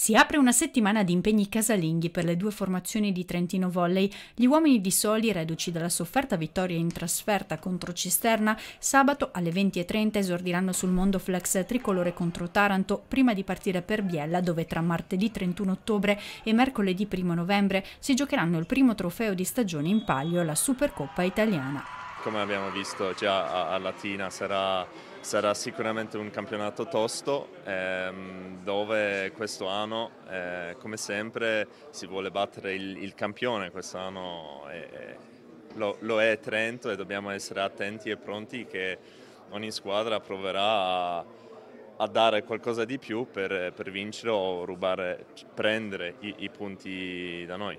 Si apre una settimana di impegni casalinghi per le due formazioni di Trentino Volley. Gli uomini di Soli, reduci dalla sofferta vittoria in trasferta contro Cisterna, sabato alle 20.30 esordiranno sul Mondo Flex tricolore contro Taranto, prima di partire per Biella, dove tra martedì 31 ottobre e mercoledì 1 novembre si giocheranno il primo trofeo di stagione in palio, la Supercoppa italiana. Come abbiamo visto già a Latina sarà sarà sicuramente un campionato tosto ehm, dove questo anno, eh, come sempre, si vuole battere il, il campione. Questo anno è, lo, lo, è Trento e dobbiamo essere attenti e pronti che ogni squadra proverà a, a dare qualcosa di più per, per vincere o rubare, prendere i, i punti da noi.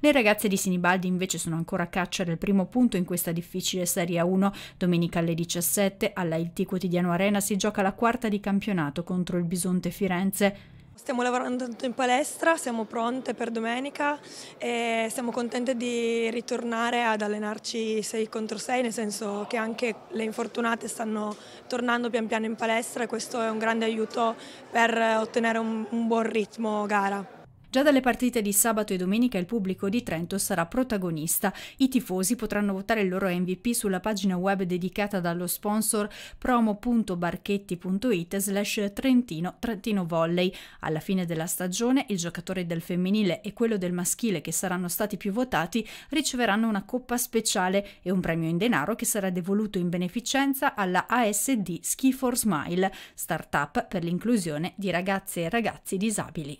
Le ragazze di Sinibaldi invece sono ancora a caccia del primo punto in questa difficile Serie 1. Domenica alle 17 alla Il T Quotidiano Arena si gioca la quarta di campionato contro il Bisonte Firenze. Stiamo lavorando tanto in palestra, siamo pronte per domenica e siamo contente di ritornare ad allenarci 6 contro 6, nel senso che anche le infortunate stanno tornando pian piano in palestra e questo è un grande aiuto per ottenere un, un buon ritmo gara. Già dalle partite di sabato e domenica il pubblico di Trento sarà protagonista. I tifosi potranno votare il loro MVP sulla pagina web dedicata dallo sponsor promo.barchetti.it slash trentino volley. Alla fine della stagione il giocatore del femminile e quello del maschile che saranno stati più votati riceveranno una coppa speciale e un premio in denaro che sarà devoluto in beneficenza alla ASD Ski for Smile, startup per l'inclusione di ragazze e ragazzi disabili.